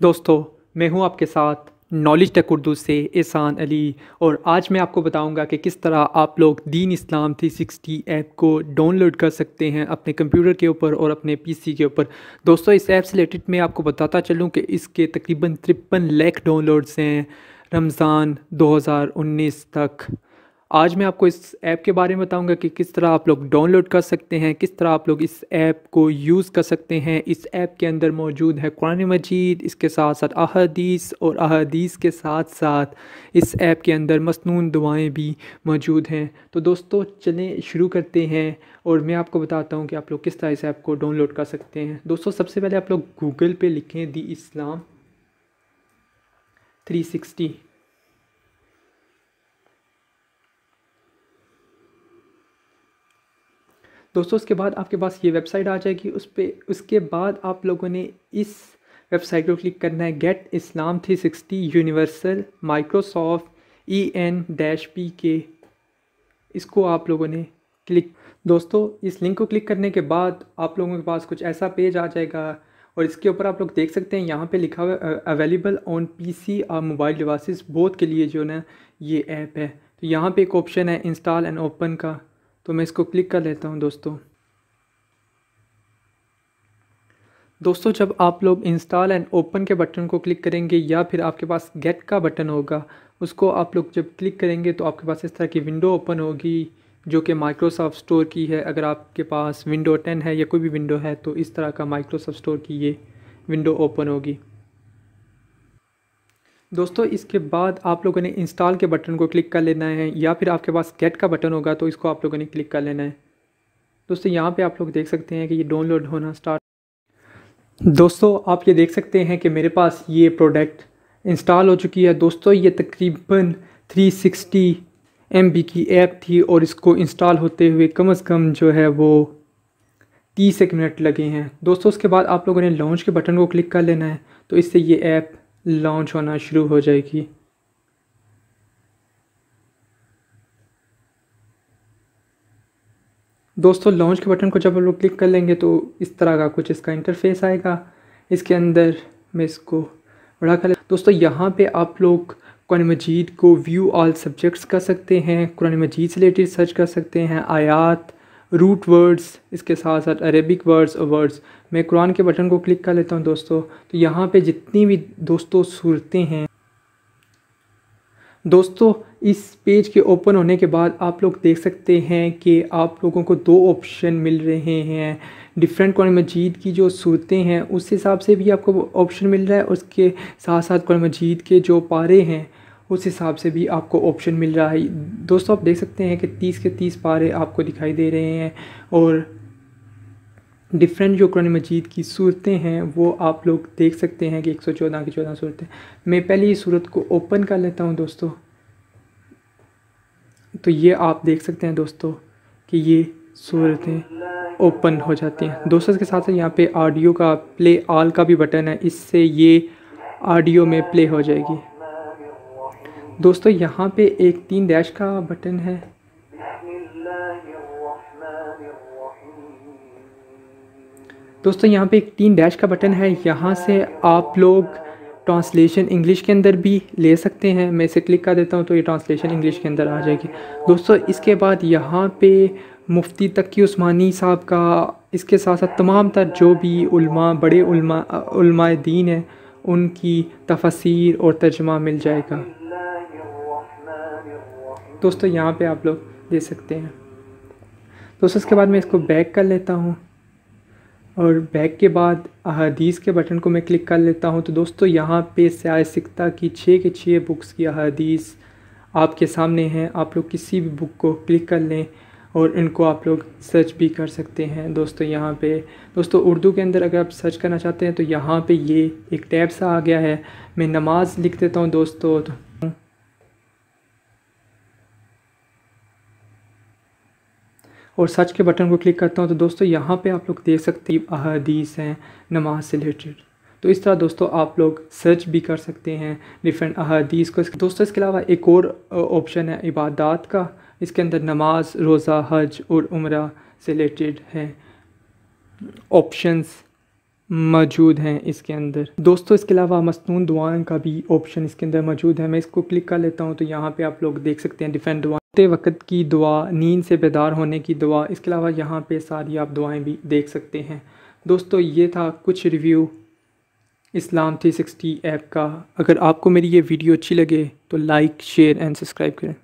दोस्तों, मैं हूँ आपके साथ नॉलेज टेक उर्दू से एहसान अली और आज मैं आपको बताऊँगा कि किस तरह आप लोग दीन इस्लाम 360 ऐप को डाउनलोड कर सकते हैं अपने कंप्यूटर के ऊपर और अपने पीसी के ऊपर। दोस्तों, इस ऐप से रिलेटेड मैं आपको बताता चलूँ कि इसके तकरीबन तिरपन लाख डाउनलोड्स हैं रमज़ान 2019 तक। आज मैं आपको इस ऐप के बारे में बताऊँगा कि किस तरह आप लोग डाउनलोड कर सकते हैं, किस तरह आप लोग इस ऐप को यूज़ कर सकते हैं। इस ऐप के अंदर मौजूद है कुरान मजीद, इसके साथ साथ अहदीस और अहदीस के साथ साथ इस ऐप के अंदर मसनून दुआएँ भी मौजूद हैं। तो दोस्तों, चलें शुरू करते हैं और मैं आपको बताता हूँ कि आप लोग किस तरह इस ऐप को डाउनलोड कर सकते हैं। दोस्तों, सबसे पहले आप लोग गूगल पर लिखें दी इस्लाम थ्री सिक्सटी दोस्तों उसके बाद आपके पास ये वेबसाइट आ जाएगी। उस पर उसके बाद आप लोगों ने इस वेबसाइट को क्लिक करना है, get Islam three sixty universal Microsoft E N dash P K इसको आप लोगों ने क्लिक, दोस्तों, इस लिंक को क्लिक करने के बाद आप लोगों के पास कुछ ऐसा पेज आ जाएगा और इसके ऊपर आप लोग देख सकते हैं, यहाँ पे लिखा हुआ अवेलेबल ऑन पीसी और मोबाइल डिवाइसेस बोथ के लिए जो ना, ये ऐप है। तो यहाँ पे एक ऑप्शन है इंस्टॉल एंड ओपन का। तो मैं इसको क्लिक कर लेता हूँ दोस्तों। दोस्तों, जब आप लोग इंस्टॉल एंड ओपन के बटन को क्लिक करेंगे या फिर आपके पास गेट का बटन होगा, उसको आप लोग जब क्लिक करेंगे तो आपके पास इस तरह की विंडो ओपन होगी, जो कि माइक्रोसॉफ्ट स्टोर की है। अगर आपके पास विंडो टेन है या कोई भी विंडो है तो इस तरह का माइक्रोसॉफ्ट स्टोर की ये विंडो ओपन होगी। दोस्तों, इसके बाद आप लोगों ने इंस्टॉल के बटन को क्लिक कर लेना है या फिर आपके पास गेट का बटन होगा तो इसको आप लोगों ने क्लिक कर लेना है। दोस्तों, यहाँ पे आप लोग देख सकते हैं कि ये डाउनलोड होना स्टार्ट दोस्तों, आप ये देख सकते हैं कि मेरे पास ये प्रोडक्ट इंस्टॉल हो चुकी है। दोस्तों, ये तकरीबन 360 सिक्सटी की ऐप थी और इसको इंस्टॉल होते हुए कम अज़ कम जो है वो तीस एक मिनट लगे हैं। दोस्तों, उसके बाद आप लोगों ने लॉन्च के बटन को क्लिक कर लेना है। तो इससे ये ऐप लॉन्च होना शुरू हो जाएगी। दोस्तों, लॉन्च के बटन को जब हम लोग क्लिक कर लेंगे तो इस तरह का कुछ इसका इंटरफेस आएगा। इसके अंदर मैं इसको बड़ा कर दोस्तों, यहाँ पे आप लोग कुरान मजीद को व्यू ऑल सब्जेक्ट्स कर सकते हैं, कुरान मजीद से रिलेटेड सर्च कर सकते हैं, आयात रूट वर्ड्स इसके साथ साथ अरेबिक वर्ड्स और वर्ड्स मैं कुरान के बटन को क्लिक कर लेता हूँ दोस्तों. तो यहाँ पे जितनी भी दोस्तों सूरतें हैं, दोस्तों, इस पेज के ओपन होने के बाद आप लोग देख सकते हैं कि आप लोगों को दो ऑप्शन मिल रहे हैं. डिफरेंट कुरान मजीद की जो सूरतें हैं, उस हिसाब से भी आपको ऑप्शन मिल रहा है. उसके साथ साथ कुरान मजीद के जो पारे हैं उस हिसाब से भी आपको ऑप्शन मिल रहा है। दोस्तों, आप देख सकते हैं कि तीस के तीस पारे आपको दिखाई दे रहे हैं और डिफरेंट जो कुरान मजीद की सूरतें हैं, वो आप लोग देख सकते हैं कि एक सौ चौदह की चौदह सूरतें। मैं पहले ही सूरत को ओपन कर लेता हूँ दोस्तों। तो ये आप देख सकते हैं दोस्तों कि ये सूरतें ओपन हो जाती हैं। दोस्तों के साथ साथ यहाँ पे ऑडियो का प्ले ऑल का भी बटन है। इससे ये ऑडियो में प्ले हो जाएगी। दोस्तों, यहाँ पे एक तीन डैश का बटन है। दोस्तों, यहाँ पे एक तीन डैश का बटन है। यहाँ से आप लोग ट्रांसलेशन इंग्लिश के अंदर भी ले सकते हैं। मैं इसे क्लिक कर देता हूँ तो ये ट्रांसलेशन इंग्लिश के अंदर आ जाएगी। दोस्तों, इसके बाद यहाँ पे मुफ्ती तकी उस्मानी साहब का, इसके साथ साथ तमाम तर जो भी उल्मा, बड़े उल्मा उल्मा दीन हैं, उनकी तफसीर और तर्जमा मिल जाएगा। दोस्तों, यहाँ पे आप लोग दे सकते हैं। दोस्तों इसके बाद मैं इसको बैक कर लेता हूँ और बैक के बाद अहादीस के बटन को मैं क्लिक कर लेता हूँ। तो दोस्तों, यहाँ पे सिकता की छः के छः बुक्स की अहादीस आपके सामने हैं। आप लोग किसी भी बुक को क्लिक कर लें और इनको आप लोग सर्च भी कर सकते हैं दोस्तों यहाँ पे। दोस्तों, उर्दू के अंदर अगर आप सर्च करना चाहते हैं तो यहाँ पे ये एक टैब सा आ गया है। मैं नमाज़ लिख देता हूँ दोस्तों। तो और सर्च के बटन को क्लिक करता हूँ तो दोस्तों यहाँ पे आप लोग देख सकते हैं अहदीस हैं नमाज़ से रिलेटेड तो इस तरह दोस्तों आप लोग सर्च भी कर सकते हैं डिफरेंट अहदीस को। दोस्तों इसके अलावा एक और ऑप्शन है, इबादत का। इसके अंदर नमाज़ रोज़ा, हज और उम्र से रिलेटेड है। ऑप्शंस मौजूद हैं इसके अंदर। दोस्तों इसके अलावा मसनून दुआएँ का भी ऑप्शन इसके अंदर मौजूद है। मैं इसको क्लिक कर लेता हूँ तो यहाँ पे आप लोग देख सकते हैं डिफेंड दुआ वक्त की दुआ, नींद से बेदार होने की दुआ, इसके अलावा यहाँ पे सारी आप दुआएँ भी देख सकते हैं। दोस्तों, ये था कुछ रिव्यू इस्लाम 360 ऐप का। अगर आपको मेरी ये वीडियो अच्छी लगे तो लाइक, शेयर एंड सब्सक्राइब करें।